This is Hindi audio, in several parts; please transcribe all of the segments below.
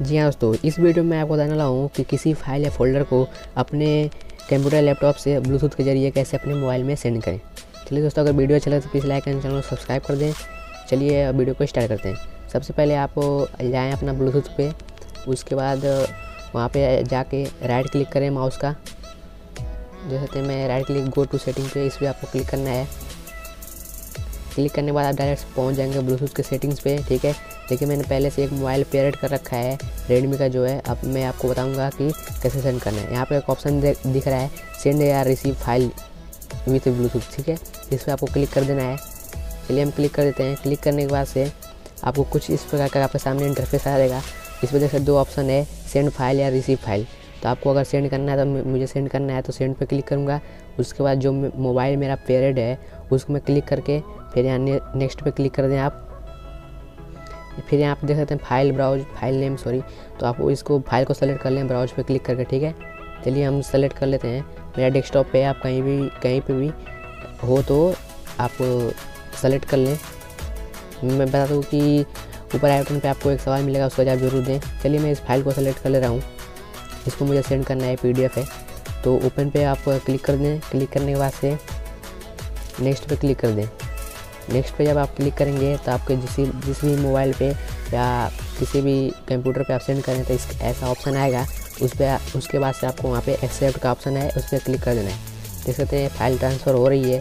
जी हाँ दोस्तों, इस वीडियो में आपको बताने वाला हूँ कि किसी फ़ाइल या फोल्डर को अपने कंप्यूटर लैपटॉप से ब्लूटूथ के ज़रिए कैसे अपने मोबाइल में सेंड करें। चलिए दोस्तों, अगर वीडियो अच्छा लगे तो प्लीज़ लाइक एंड चैनल को सब्सक्राइब कर दें। चलिए वीडियो को स्टार्ट करते हैं। सबसे पहले आप जाएँ अपना ब्लूटूथ पे, उसके बाद वहाँ पे जाके राइट क्लिक करें माउस का। जैसे मैं right click go to setting पे, इस पर आपको क्लिक करना है। क्लिक करने के बाद आप डायरेक्ट पहुँच जाएँगे ब्लूटूथ के सेटिंग्स पे, ठीक है? देखिए, मैंने पहले से एक मोबाइल पेरेड कर रखा है रेडमी का जो है। अब मैं आपको बताऊँगा कि कैसे सेंड करना है। यहाँ पे एक ऑप्शन दिख रहा है सेंड या रिसीव फ़ाइल विथ ब्लूटूथ ठीक है? इस पर आपको क्लिक कर देना है। चलिए, हम क्लिक कर देते हैं। क्लिक करने के बाद से आपको कुछ इस प्रकार का आपके सामने इंटरफेस आ जाएगा। इस वजह से दो ऑप्शन है सेंड फ़ाइल या रिसीव फ़ाइल तो आपको अगर सेंड करना है तो मुझे सेंड करना है तो सेंड पे क्लिक करूँगा। उसके बाद जो मोबाइल मेरा पेरेड है, उसको मैं क्लिक करके फिर यहाँ नेक्स्ट पे क्लिक कर दें आप। फिर यहाँ आप देख सकते हैं file browse, file name, sorry. तो आप इसको, फ़ाइल को सेलेक्ट कर लें, ब्राउज पे क्लिक करके, ठीक है? चलिए हम सेलेक्ट कर लेते हैं। मेरा डेस्कटॉप पे आप कहीं भी, कहीं पे भी हो तो आप सेलेक्ट कर लें। मैं बता दूँ कि ऊपर बटन पे आपको एक सवाल मिलेगा, उसका जवाब ज़रूर दें। चलिए मैं इस फ़ाइल को सेलेक्ट कर ले रहा हूँ। इसको मुझे सेंड करना है, पीडीएफ है। तो ओपन पे आप क्लिक कर दें। क्लिक करने के बाद से नेक्स्ट पे क्लिक कर दें। नेक्स्ट पे जब आप क्लिक करेंगे तो आपके जिस जिस भी मोबाइल पे या किसी भी कंप्यूटर पे आप सेंड करें तो इस, ऐसा ऑप्शन आएगा। उस पर उसके बाद से आपको वहाँ पे एक्सेप्ट का ऑप्शन है, उस पर क्लिक कर देना है। देख सकते हैं, फ़ाइल ट्रांसफ़र हो रही है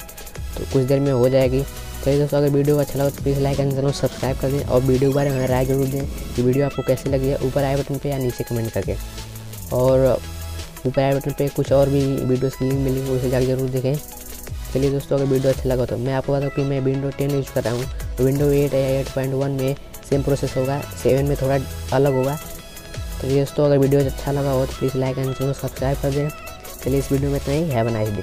तो कुछ देर में हो जाएगी। चलिए दोस्तों, अगर वीडियो अच्छा लगा तो please like and channel subscribe कर दें और वीडियो के बारे में राय ज़रूर दें कि वीडियो आपको कैसी लगी है, ऊपर आई बटन पे या नीचे कमेंट करके। और ऊपर आई बटन पे कुछ और भी वीडियोस की लिंक मिलेंगे उसे जाकर ज़रूर देखें। चलिए दोस्तों, अगर वीडियो अच्छा लगा तो मैं आपको बताऊँ कि मैं विंडो टेन यूज़ कर रहा हूँ। विंडो एट या एट पॉइंट वन में सेम प्रोसेस होगा सेवन में थोड़ा अलग होगा। तो दोस्तों, अगर वीडियो अच्छा लगा हो तो प्लीज़ लाइक एंड सब्सक्राइब कर दें। चलिए इस वीडियो में इतना ही। है बनाई दी